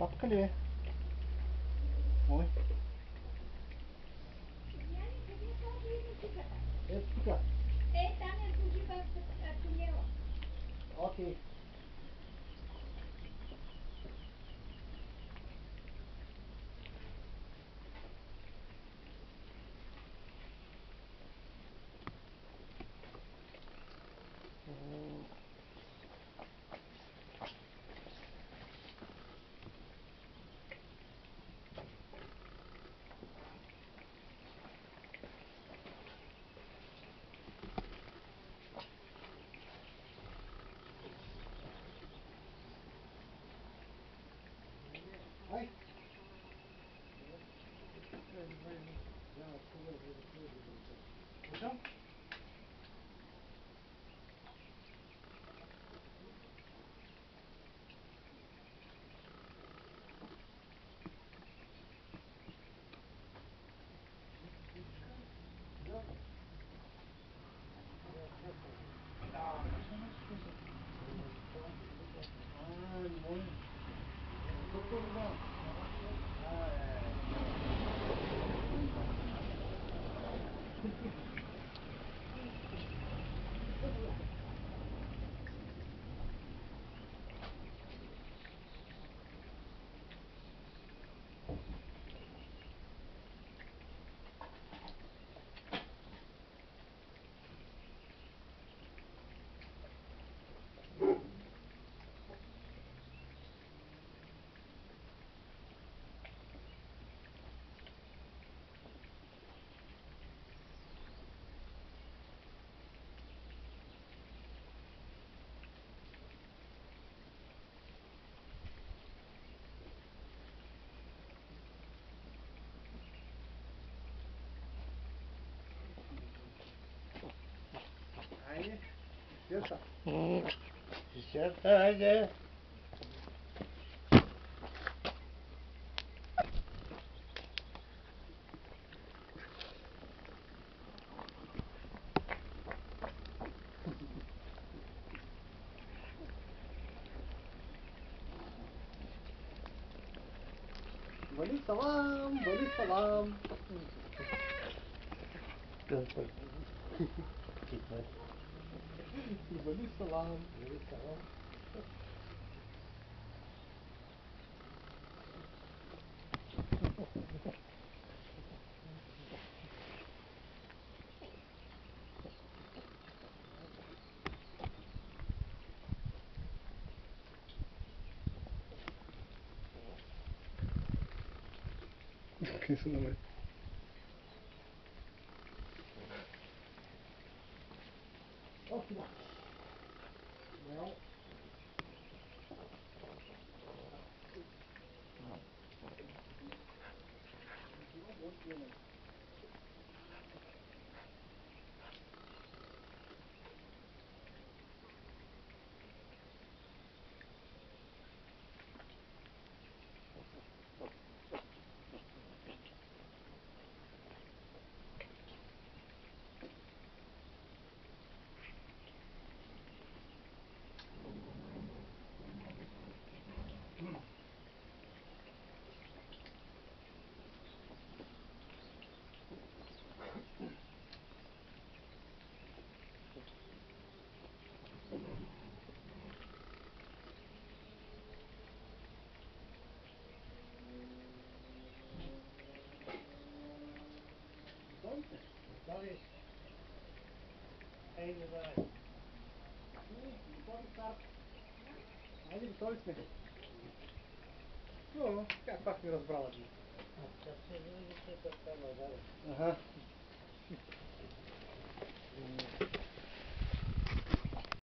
Къде? Ой. Ето тук. Е, там е служи в тунела. Окей. Ай. İstiyorsan. İstersen hadi. Вали салам, вали салам. Dur dur. Bali salam, Bali salam. Kesin ama. 없구나. 왜요? 이거 못 되네. Ну, как. Сейчас я вижу, что это там, да. Ага.